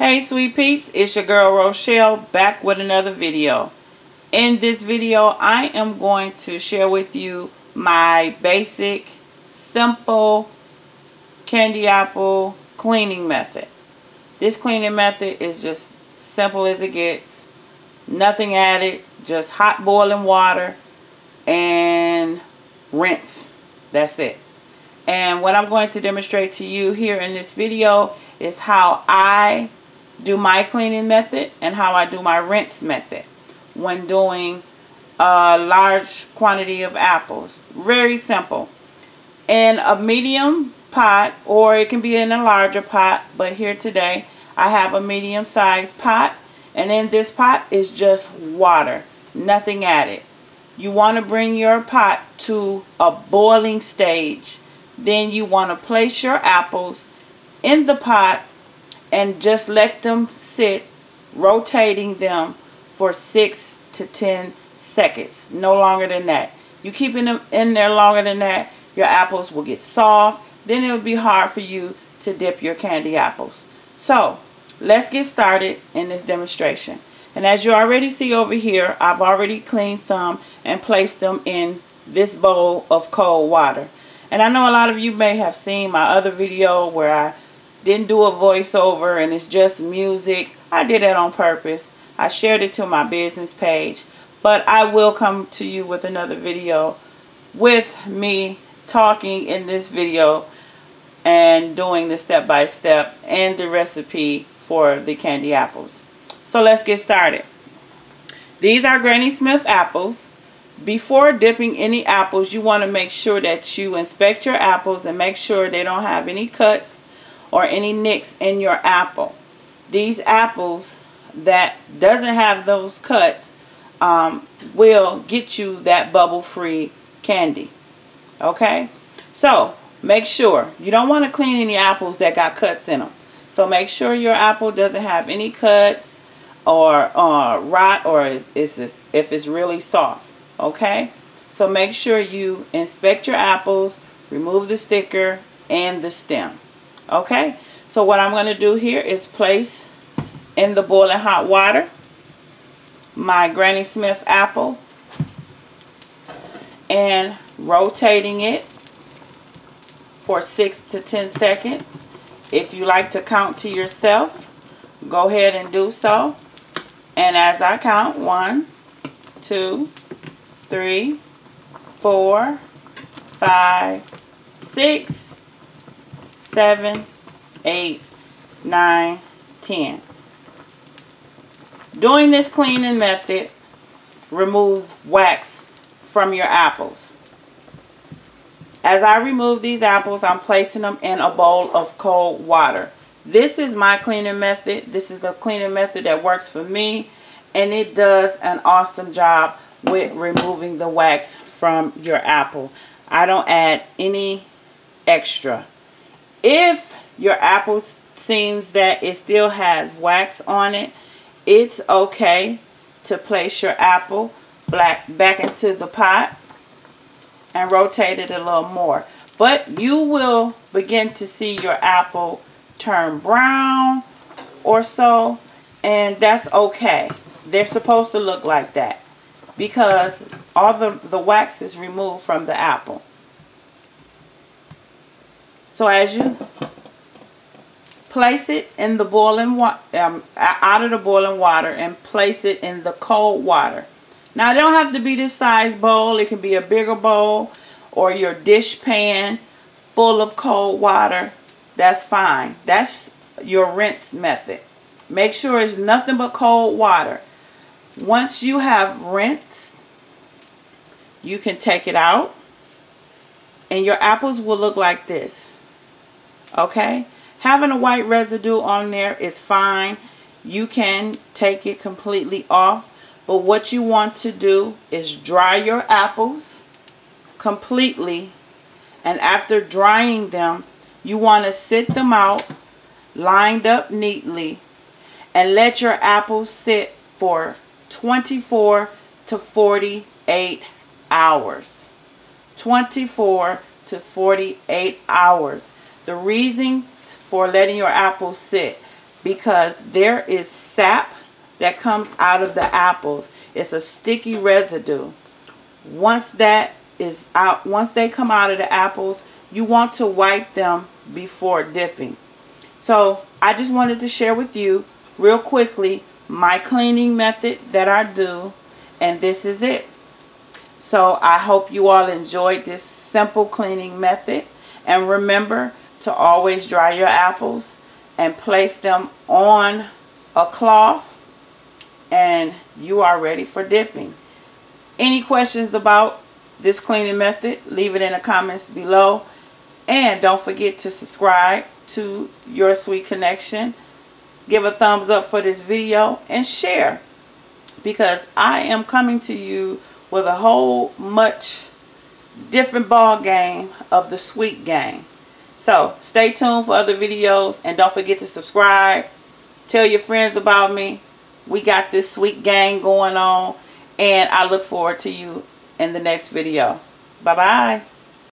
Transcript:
Hey Sweet Peeps, it's your girl Rochelle back with another video. In this video, I am going to share with you my basic, simple candy apple cleaning method. This cleaning method is just simple as it gets. Nothing added, just hot boiling water and rinse. That's it. And what I'm going to demonstrate to you here in this video is how I do my cleaning method and how I do my rinse method when doing a large quantity of apples. Very simple. In a medium pot or it can be in a larger pot but here today I have a medium sized pot and in this pot is just water. Nothing added. You want to bring your pot to a boiling stage. Then you want to place your apples in the pot and just let them sit rotating them for 6 to 10 seconds. No longer than that. You keeping them in there longer than that your apples will get soft. Then it will be hard for you to dip your candy apples. So let's get started in this demonstration. And as you already see over here I've already cleaned some and placed them in this bowl of cold water. And I know a lot of you may have seen my other video where I didn't do a voiceover and it's just music. I did that on purpose. I shared it to my business page. But I will come to you with another video with me talking in this video and doing the step-by-step -step and the recipe for the candy apples. So let's get started. These are Granny Smith apples. Before dipping any apples, you want to make sure that you inspect your apples and make sure they don't have any cuts or any nicks in your apple. These apples that doesn't have those cuts um, will get you that bubble-free candy. Okay? So, make sure. You don't want to clean any apples that got cuts in them. So, make sure your apple doesn't have any cuts or uh, rot or it's if it's really soft. Okay? So, make sure you inspect your apples, remove the sticker and the stem. Okay, so what I'm going to do here is place in the boiling hot water my Granny Smith apple and rotating it for 6 to 10 seconds. If you like to count to yourself, go ahead and do so. And as I count, one, two, three, four, five, six, seven, eight, nine, ten. Doing this cleaning method removes wax from your apples. As I remove these apples, I'm placing them in a bowl of cold water. This is my cleaning method. This is the cleaning method that works for me. And it does an awesome job with removing the wax from your apple. I don't add any extra. If your apple seems that it still has wax on it, it's okay to place your apple black back into the pot and rotate it a little more. But you will begin to see your apple turn brown or so and that's okay. They're supposed to look like that because all the, the wax is removed from the apple. So as you place it in the boiling water, um, out of the boiling water and place it in the cold water. Now it don't have to be this size bowl. It can be a bigger bowl or your dish pan full of cold water. That's fine. That's your rinse method. Make sure it's nothing but cold water. Once you have rinsed, you can take it out and your apples will look like this okay? Having a white residue on there is fine. You can take it completely off. But what you want to do is dry your apples completely. And after drying them you want to sit them out lined up neatly and let your apples sit for 24 to 48 hours. 24 to 48 hours the reason for letting your apples sit. because there is sap that comes out of the apples. It's a sticky residue. Once that is out, once they come out of the apples, you want to wipe them before dipping. So I just wanted to share with you real quickly my cleaning method that I do and this is it. So I hope you all enjoyed this simple cleaning method and remember to always dry your apples and place them on a cloth and you are ready for dipping. Any questions about this cleaning method, leave it in the comments below. And don't forget to subscribe to Your Sweet Connection. Give a thumbs up for this video and share. Because I am coming to you with a whole much different ball game of the sweet game. So stay tuned for other videos and don't forget to subscribe. Tell your friends about me. We got this sweet gang going on and I look forward to you in the next video. Bye-bye.